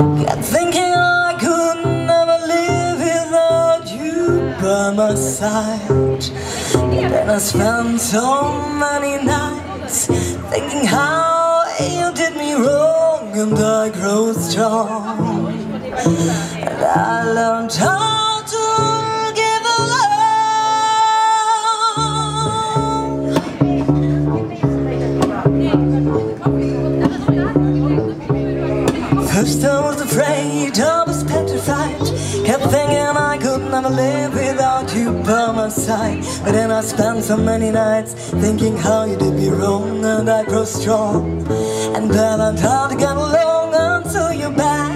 Kept thinking I could never live without you by my side. Then I spent so many nights thinking how you did me wrong, and I grew strong. And I learned how to give. First I never live without you by my side. But then I spent so many nights thinking how you did me wrong And I grew strong. And then I tried to get along until you're back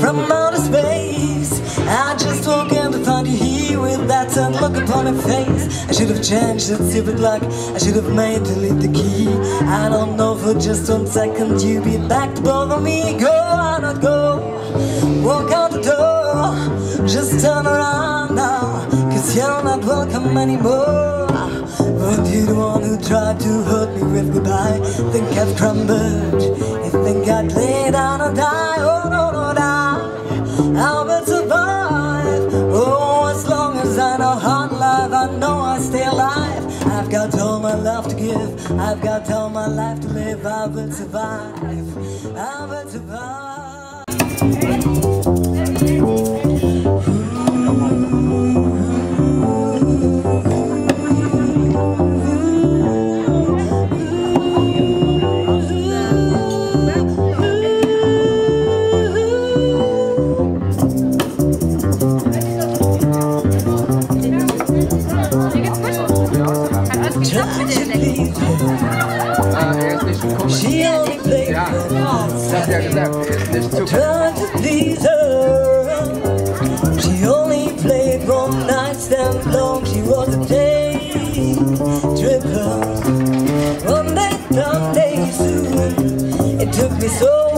From outer space. I just woke in to find you here with that sad look upon your face. I should have changed that stupid lock I should have made delete the key. I don't know for just one second you be back to bother me. Go or not go. Walk out the door Just turn around now Cause you're not welcome anymore. Weren't you the one who tried to hurt me with goodbye? Think I've crumbled. You think I play down and die? Oh no no die. I will survive. Oh as long as I know how to live I know I stay alive. I've got all my love to give. I've got all my life to live. I will survive. I will survive. Ah, Tried to please her. She only played one night stand long. She was a day tripper. One day, someday soon. It took me so